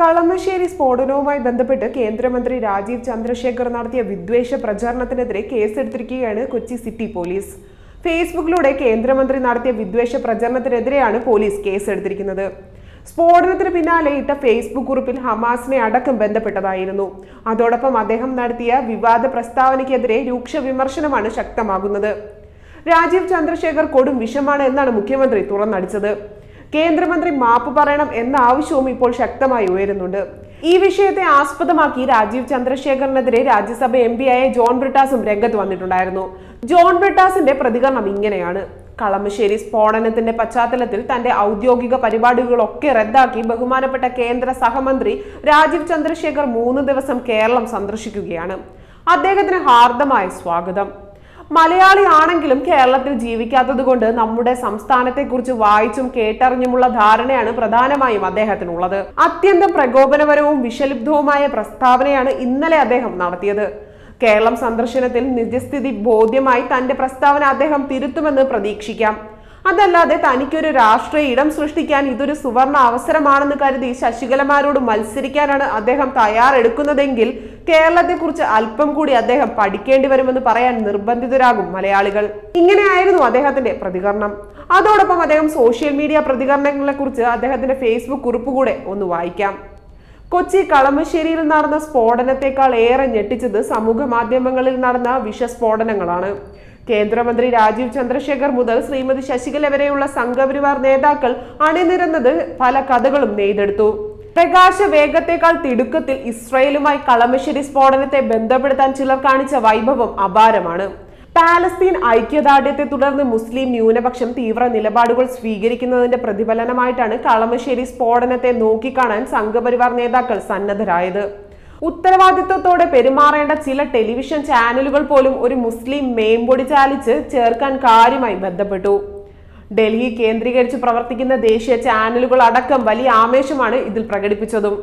കളമശ്ശേരി സ്ഫോടനവുമായി ബന്ധപ്പെട്ട് കേന്ദ്രമന്ത്രി രാജീവ് ചന്ദ്രശേഖർ നടത്തിയ വിദ്വേഷ പ്രചാരണത്തിനെതിരെ കേസെടുത്തിരിക്കുകയാണ് കൊച്ചി സിറ്റി പോലീസ്. ഫേസ്ബുക്കിലൂടെ കേന്ദ്രമന്ത്രി നടത്തിയ വിദ്വേഷ പ്രചരണത്തിനെതിരെയാണ് പോലീസ് കേസെടുത്തിരിക്കുന്നത്. സ്ഫോടനത്തിന് പിന്നാലെ ഇട്ട ഫേസ്ബുക്ക് കുറിപ്പിൽ ഹമാസിനെ അടക്കം ബന്ധപ്പെട്ടതായിരുന്നു. അതോടൊപ്പം അദ്ദേഹം നടത്തിയ വിവാദ പ്രസ്താവനയ്ക്കെതിരെ രൂക്ഷ വിമർശനമാണ് ശക്തമാകുന്നത്. രാജീവ് ചന്ദ്രശേഖർ കൊടും വിഷമാണ് എന്നാണ് മുഖ്യമന്ത്രി തുറന്നടിച്ചത്. കേന്ദ്രമന്ത്രി മാപ്പ് പറയണം എന്ന ആവശ്യവും ഇപ്പോൾ ശക്തമായി ഉയരുന്നുണ്ട്. ഈ വിഷയത്തെ ആസ്പദമാക്കി രാജീവ് ചന്ദ്രശേഖറിനെതിരെ രാജ്യസഭ എം ആയ ജോൺ ബ്രിട്ടാസും രംഗത്ത് വന്നിട്ടുണ്ടായിരുന്നു. ജോൺ ബ്രിട്ടാസിന്റെ പ്രതികരണം ഇങ്ങനെയാണ്. കളമശ്ശേരി സ്ഫോടനത്തിന്റെ പശ്ചാത്തലത്തിൽ തന്റെ ഔദ്യോഗിക പരിപാടികളൊക്കെ റദ്ദാക്കി ബഹുമാനപ്പെട്ട കേന്ദ്ര സഹമന്ത്രി രാജീവ് ചന്ദ്രശേഖർ മൂന്ന് ദിവസം കേരളം സന്ദർശിക്കുകയാണ്. അദ്ദേഹത്തിന് ഹാർദമായ സ്വാഗതം. മലയാളി ആണെങ്കിലും കേരളത്തിൽ ജീവിക്കാത്തത് കൊണ്ട് നമ്മുടെ സംസ്ഥാനത്തെക്കുറിച്ച് വായിച്ചും കേട്ടറിഞ്ഞുമുള്ള ധാരണയാണ് പ്രധാനമായും അദ്ദേഹത്തിനുള്ളത്. അത്യന്തം പ്രകോപനപരവും വിഷലിപ്തവുമായ പ്രസ്താവനയാണ് ഇന്നലെ അദ്ദേഹം നടത്തിയത്. കേരളം സന്ദർശനത്തിൽ നിജസ്ഥിതി ബോധ്യമായി തന്റെ പ്രസ്താവന അദ്ദേഹം തിരുത്തുമെന്ന് പ്രതീക്ഷിക്കാം. അതല്ലാതെ തനിക്കൊരു രാഷ്ട്രീയ ഇടം സൃഷ്ടിക്കാൻ ഇതൊരു സുവർണ അവസരമാണെന്ന് കരുതി ശശികലമാരോട് മത്സരിക്കാനാണ് അദ്ദേഹം തയ്യാറെടുക്കുന്നതെങ്കിൽ കേരളത്തെക്കുറിച്ച് അല്പം കൂടി അദ്ദേഹം പഠിക്കേണ്ടി വരുമെന്ന് പറയാൻ നിർബന്ധിതരാകും മലയാളികൾ. ഇങ്ങനെയായിരുന്നു അദ്ദേഹത്തിന്റെ പ്രതികരണം. അതോടൊപ്പം അദ്ദേഹം സോഷ്യൽ മീഡിയ പ്രതികരണങ്ങളെക്കുറിച്ച് അദ്ദേഹത്തിന്റെ ഫേസ്ബുക്ക് കുറിപ്പ് കൂടെ ഒന്ന് വായിക്കാം. കൊച്ചി കളമശ്ശേരിയിൽ നടന്ന സ്ഫോടനത്തെക്കാൾ ഏറെ ഞെട്ടിച്ചത് സമൂഹ മാധ്യമങ്ങളിൽ നടന്ന വിഷസ്ഫോടനങ്ങളാണ്. കേന്ദ്രമന്ത്രി രാജീവ് ചന്ദ്രശേഖർ മുതൽ ശ്രീമതി ശശികല വരെയുള്ള സംഘപരിവാർ നേതാക്കൾ അണിനിരന്നത് പല കഥകളും നെയ്തെടുത്തു. പ്രകാശ വേഗത്തെക്കാൾ തിടുക്കത്തിൽ ഇസ്രയേലുമായി കളമശ്ശേരി സ്ഫോടനത്തെ ബന്ധപ്പെടുത്താൻ ചിലർ കാണിച്ച വൈഭവം അപാരമാണ്. പാലസ്തീൻ ഐക്യദാർഢ്യത്തെ തുടർന്ന് മുസ്ലിം ന്യൂനപക്ഷം തീവ്ര നിലപാടുകൾ സ്വീകരിക്കുന്നതിന്റെ പ്രതിഫലനമായിട്ടാണ് കളമശ്ശേരി സ്ഫോടനത്തെ നോക്കിക്കാണാൻ സംഘപരിവാർ നേതാക്കൾ സന്നദ്ധരായത്. ഉത്തരവാദിത്വത്തോടെ പെരുമാറേണ്ട ചില ടെലിവിഷൻ ചാനലുകൾ പോലും ഒരു മുസ്ലിം മേമ്പൊടി ചാലിച്ച് ചേർക്കാൻ കാര്യമായി ബന്ധപ്പെട്ടു. ഡൽഹി കേന്ദ്രീകരിച്ച് പ്രവർത്തിക്കുന്ന ദേശീയ ചാനലുകൾ അടക്കം വലിയ ആവേശമാണ് ഇതിൽ പ്രകടിപ്പിച്ചതും.